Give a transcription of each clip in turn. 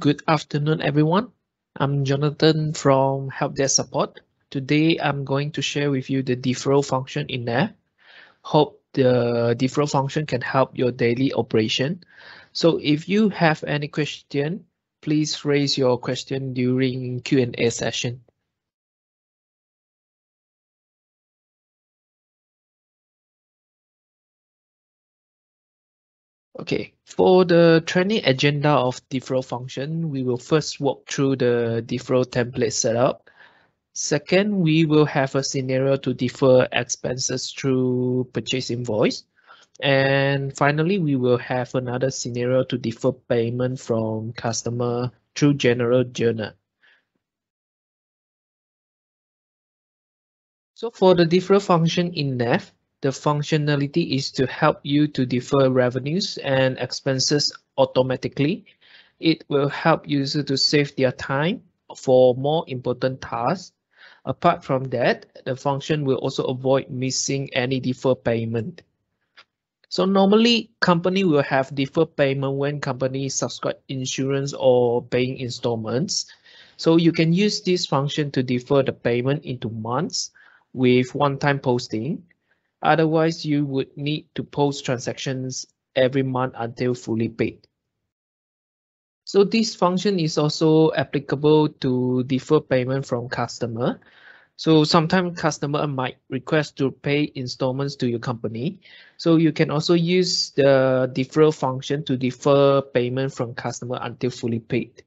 Good afternoon, everyone. I'm Jonathan from Help Desk Support. Today, I'm going to share with you the deferral function in there. Hope the deferral function can help your daily operation. So if you have any question, please raise your question during Q&A session. Okay, for the training agenda of deferral function, we will first walk through the deferral template setup. Second, we will have a scenario to defer expenses through purchase invoice. And finally, we will have another scenario to defer payment from customer through general journal. So for the deferral function in NAV, the functionality is to help you to defer revenues and expenses automatically. It will help users to save their time for more important tasks. Apart from that, the function will also avoid missing any deferred payment. So normally, company will have deferred payment when company subscribe insurance or paying installments. So you can use this function to defer the payment into months with one-time posting. Otherwise, you would need to post transactions every month until fully paid. So this function is also applicable to defer payment from customer. So sometimes customer might request to pay installments to your company. So you can also use the deferral function to defer payment from customer until fully paid.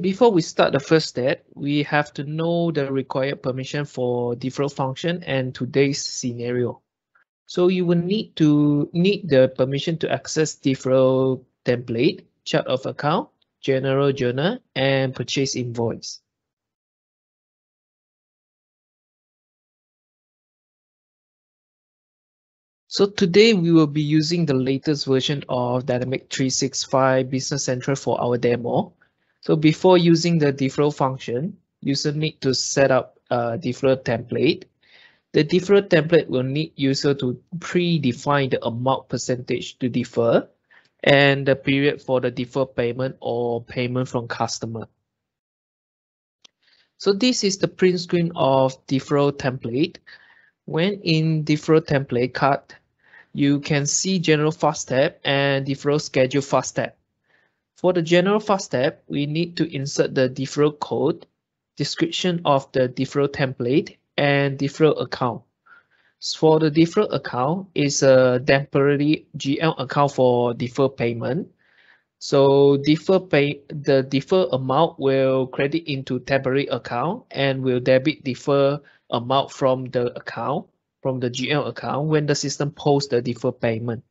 Before we start the first step, we have to know the required permission for deferral function and today's scenario. So you will need to need the permission to access deferral template, chart of account, general journal, and purchase invoice. So today we will be using the latest version of Dynamic 365 Business Central for our demo. So before using the deferral function, user need to set up a deferral template. The deferral template will need user to predefine the amount percentage to defer and the period for the deferred payment or payment from customer. So this is the print screen of deferral template. When in deferral template card, you can see general fast tab and deferral schedule fast tab. For the general fast tab, we need to insert the deferral code, description of the deferral template, and deferral account. For the deferral account, is a temporary GL account for deferred payment. So defer pay the defer amount will credit into temporary account and will debit defer amount from the account from the GL account when the system posts the deferred payment.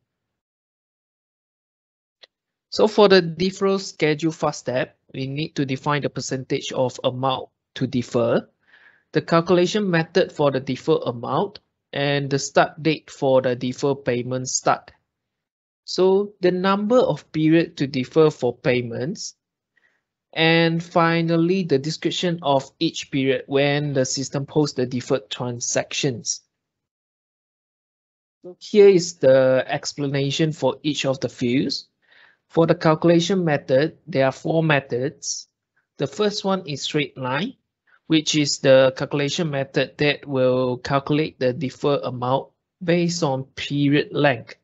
So for the deferral schedule fast step, we need to define the percentage of amount to defer, the calculation method for the defer amount, and the start date for the defer payment start. So the number of period to defer for payments, and finally the description of each period when the system posts the deferred transactions. So here is the explanation for each of the fields. For the calculation method, there are four methods. The first one is straight line, which is the calculation method that will calculate the deferred amount based on period length.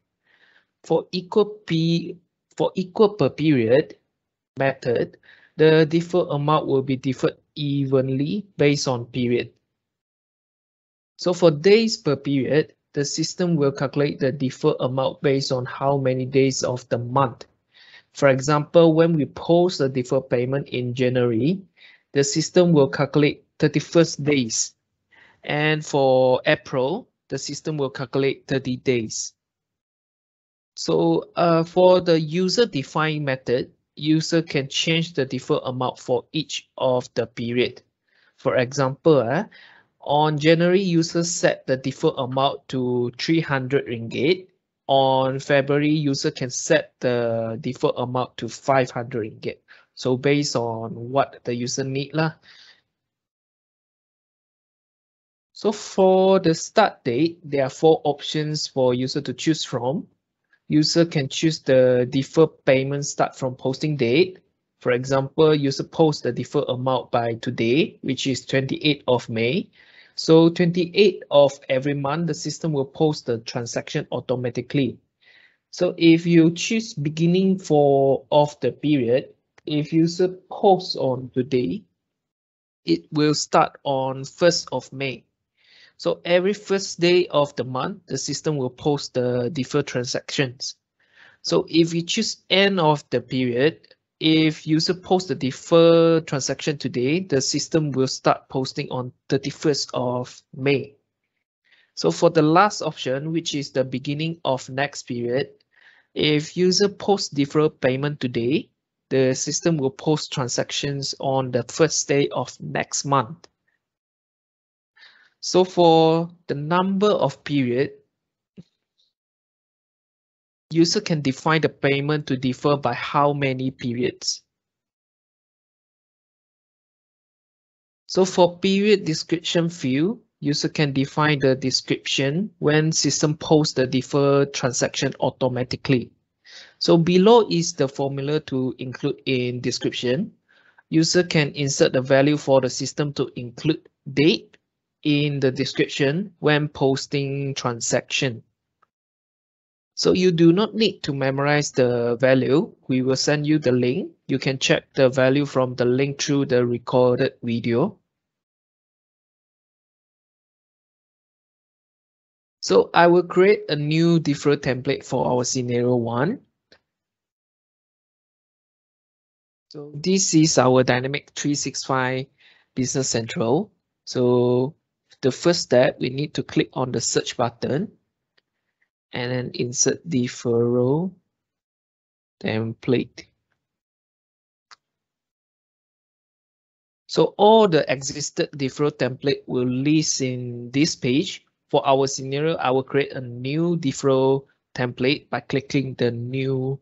For equal P for equal per period method, the deferred amount will be deferred evenly based on period. So for days per period, the system will calculate the deferred amount based on how many days of the month for example, when we post a deferred payment in January, the system will calculate 31st days. And for April, the system will calculate 30 days. So uh, for the user-defined method, user can change the deferred amount for each of the period. For example, uh, on January, user set the deferred amount to 300 ringgit on February, user can set the default amount to 500 ringgit. So based on what the user need lah. So for the start date, there are four options for user to choose from. user can choose the deferred payment start from posting date. For example, user post the deferred amount by today, which is 28th of May. So 28 of every month, the system will post the transaction automatically. So if you choose beginning for of the period, if user posts on today, it will start on 1st of May. So every first day of the month, the system will post the deferred transactions. So if you choose end of the period, if user post the deferred transaction today, the system will start posting on 31st of May. So for the last option, which is the beginning of next period, if user posts deferred payment today, the system will post transactions on the first day of next month. So for the number of period, user can define the payment to differ by how many periods. So for period description field, user can define the description when system posts the deferred transaction automatically. So below is the formula to include in description. User can insert the value for the system to include date, in the description when posting transaction. So you do not need to memorize the value. We will send you the link. You can check the value from the link through the recorded video. So I will create a new deferred template for our scenario one. So this is our Dynamic 365 Business Central. So the first step, we need to click on the search button and then insert the deferral template. So all the existed deferral template will list in this page. For our scenario, I will create a new deferral template by clicking the new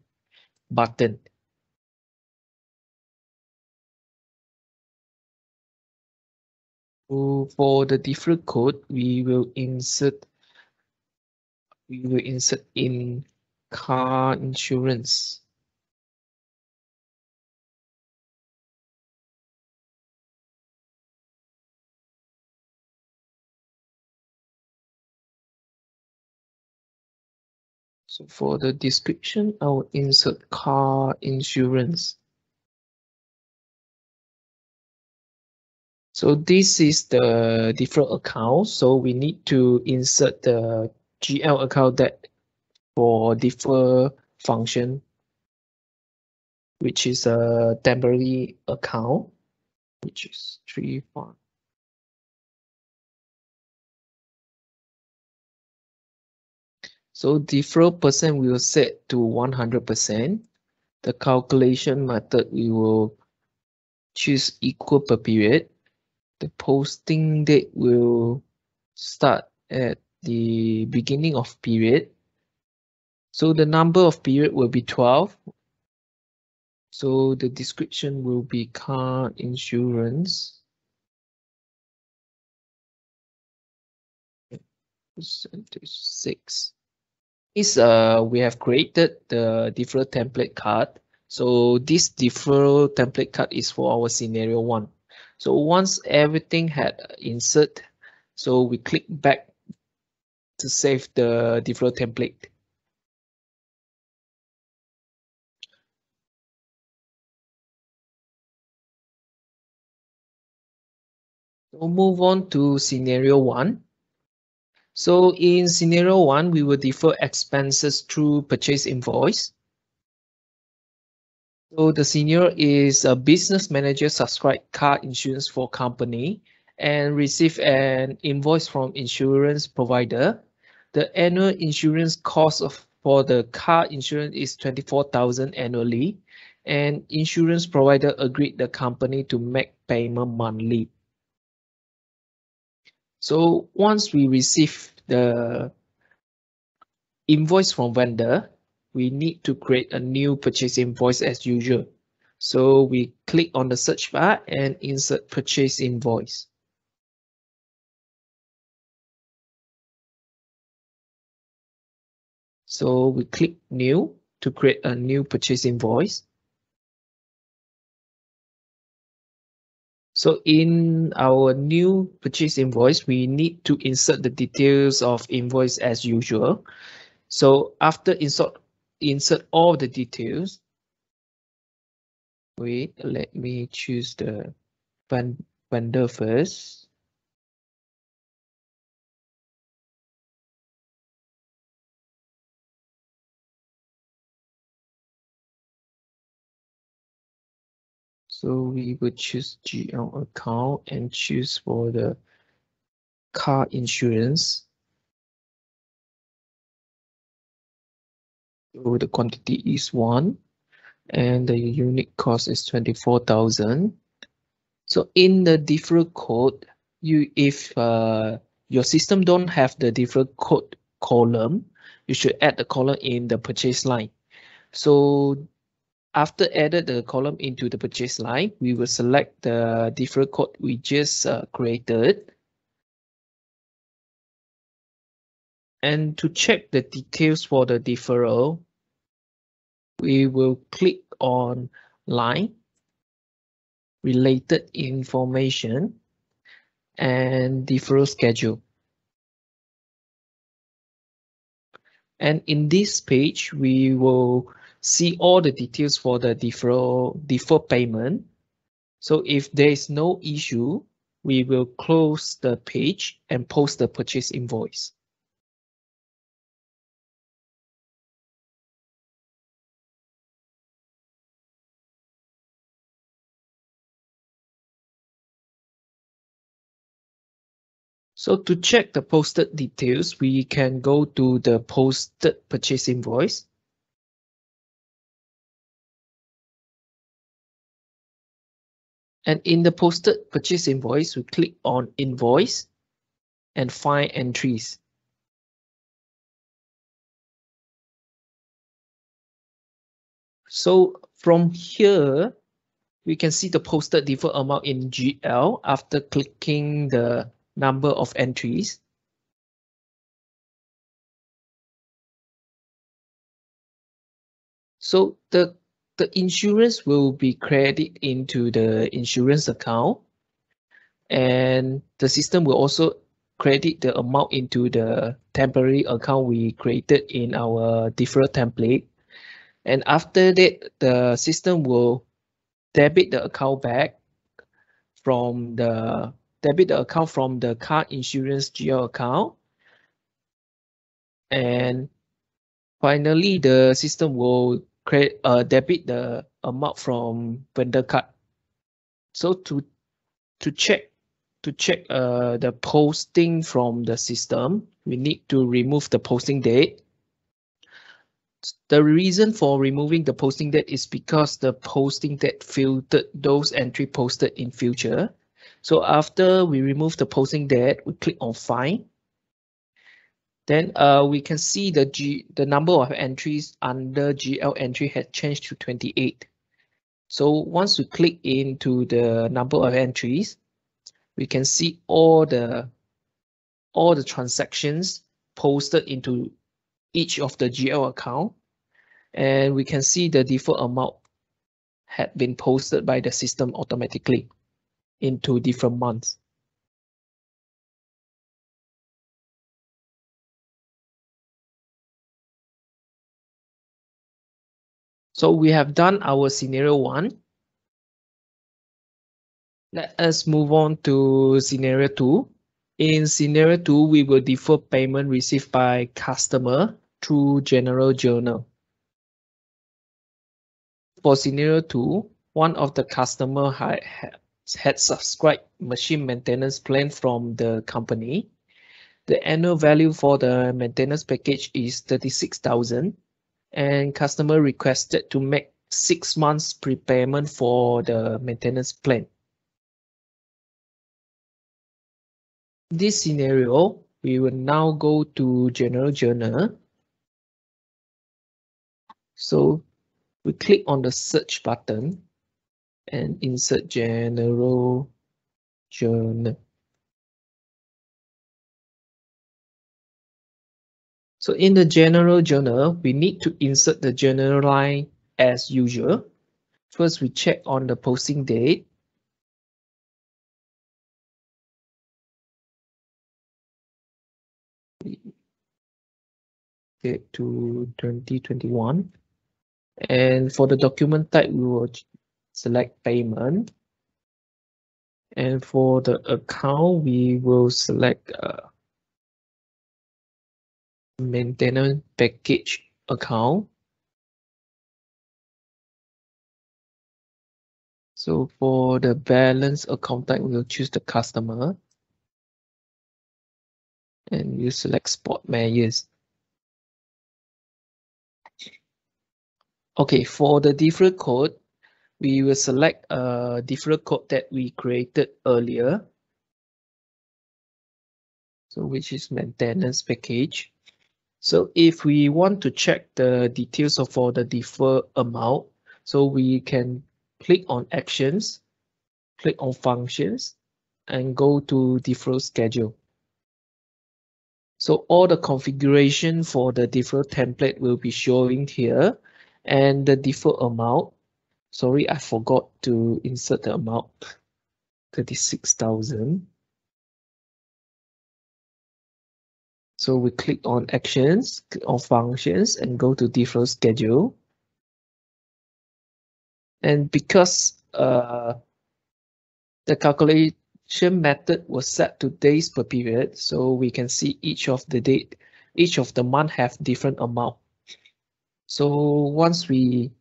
button. for the deferred code, we will insert we will insert in car insurance. So for the description, I will insert car insurance. So this is the deferred account. So we need to insert the GL account that for defer function, which is a temporary account, which is three one. So deferral percent we will set to 100%. The calculation method we will choose equal per period the posting date will start at the beginning of period. So the number of period will be 12. So the description will be car insurance. Percentage six. Is uh we have created the deferral template card. So this deferral template card is for our scenario one. So once everything had insert, so we click back to save the deferral template. We'll move on to scenario one. So in scenario one, we will defer expenses through purchase invoice. So the senior is a business manager subscribe car insurance for company and receive an invoice from insurance provider. The annual insurance cost of for the car insurance is 24,000 annually and insurance provider agreed the company to make payment monthly. So once we receive the invoice from vendor, we need to create a new purchase invoice as usual. So we click on the search bar and insert purchase invoice. So we click new to create a new purchase invoice. So in our new purchase invoice, we need to insert the details of invoice as usual. So after insert, insert all the details, wait, let me choose the vendor first. So we would choose GL account and choose for the car insurance. So the quantity is one and the unit cost is 24,000. So in the deferral code, you if uh, your system don't have the deferral code column, you should add the column in the purchase line. So after added the column into the purchase line, we will select the deferral code we just uh, created. And to check the details for the deferral, we will click on line, related information, and deferral schedule. And in this page, we will see all the details for the deferral deferred payment. So if there is no issue, we will close the page and post the purchase invoice. So to check the posted details, we can go to the posted purchase invoice. And in the posted purchase invoice, we click on invoice and find entries. So from here, we can see the posted default amount in GL after clicking the number of entries. So the the insurance will be credited into the insurance account and the system will also credit the amount into the temporary account we created in our deferral template. And after that, the system will debit the account back from the debit the account from the car insurance GL account. And finally, the system will create uh, debit the amount from vendor card. So to to check to check uh, the posting from the system, we need to remove the posting date. The reason for removing the posting date is because the posting date filtered those entry posted in future. So after we remove the posting date, we click on find then uh, we can see the G the number of entries under GL entry had changed to 28. So once we click into the number of entries, we can see all the all the transactions posted into each of the GL account. And we can see the default amount had been posted by the system automatically into different months. So we have done our scenario one. Let us move on to scenario two. In scenario two, we will defer payment received by customer through general journal. For scenario two, one of the customer had, had subscribed machine maintenance plan from the company. The annual value for the maintenance package is 36,000 and customer requested to make six months prepayment for the maintenance plan. This scenario, we will now go to general journal. So we click on the search button and insert general journal. So in the general journal, we need to insert the journal line as usual. First, we check on the posting date. To 2021. And for the document type, we will select payment. And for the account, we will select uh, maintenance package account. So for the balance account type, we'll choose the customer. And you select spot measures. Okay, for the deferral code, we will select a deferral code that we created earlier. So which is maintenance package. So if we want to check the details of for the defer amount, so we can click on actions, click on functions, and go to deferral schedule. So all the configuration for the deferral template will be showing here and the deferred amount. Sorry, I forgot to insert the amount, 36,000. So we click on actions, or functions and go to deferral schedule. And because uh, the calculation method was set to days per period, so we can see each of the date, each of the month have different amount. So once we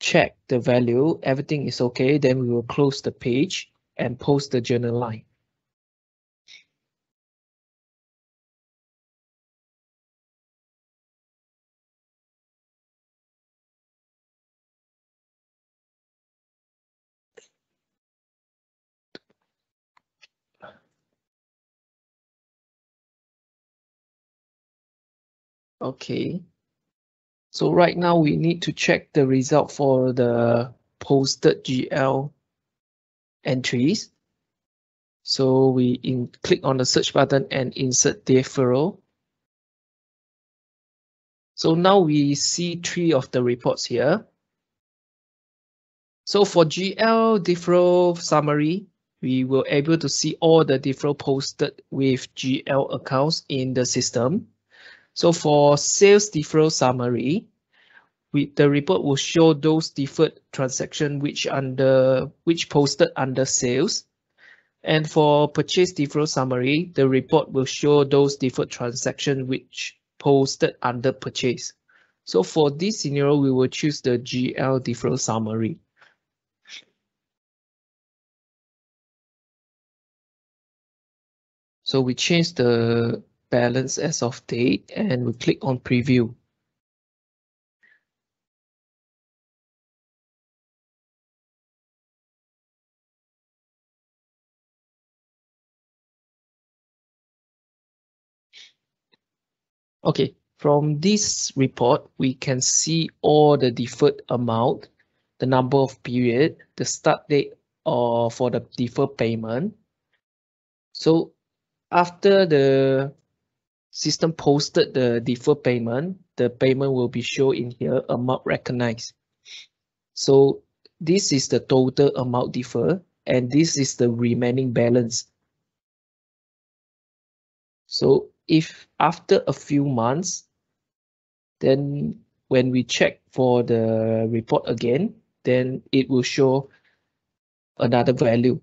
check the value, everything is okay, then we will close the page and post the journal line. Okay. So right now we need to check the result for the posted GL entries. So we in, click on the search button and insert deferral. So now we see three of the reports here. So for GL deferral summary, we were able to see all the deferral posted with GL accounts in the system. So for sales deferral summary, we, the report will show those deferred transaction which under which posted under sales. And for purchase deferral summary, the report will show those deferred transaction which posted under purchase. So for this scenario, we will choose the GL deferral summary. So we change the balance as of date and we click on preview. Okay, from this report, we can see all the deferred amount, the number of period, the start date or for the deferred payment. So after the system posted the deferred payment, the payment will be shown in here, amount recognized. So this is the total amount deferred, and this is the remaining balance. So if after a few months, then when we check for the report again, then it will show another value.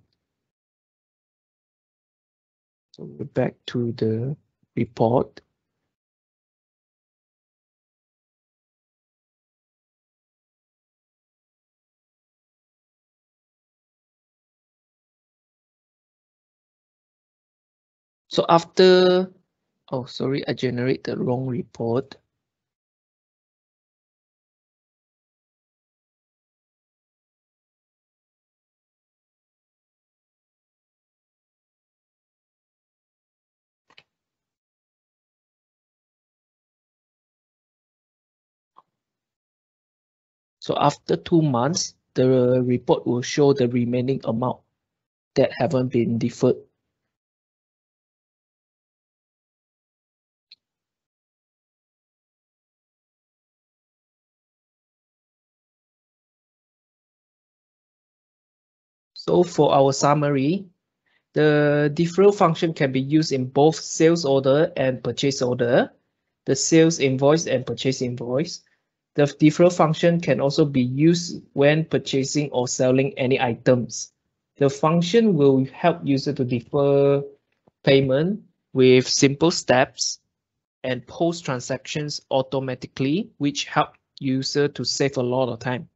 So we're back to the report So after, oh, sorry, I generate the wrong report. So after two months, the report will show the remaining amount that haven't been deferred. So for our summary, the deferral function can be used in both sales order and purchase order, the sales invoice and purchase invoice. The deferral function can also be used when purchasing or selling any items. The function will help user to defer payment with simple steps and post transactions automatically, which help user to save a lot of time.